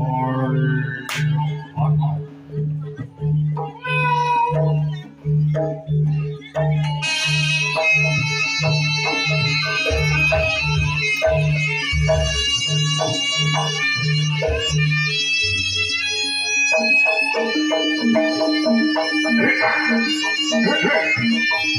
Are?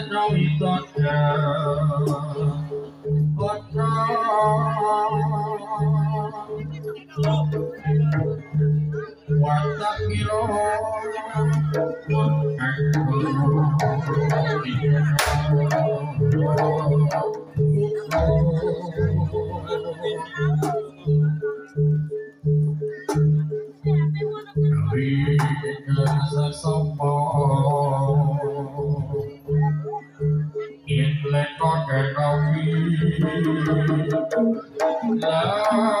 know you don't but now, what's up, you know? Thank you. me. Love.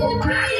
Bye.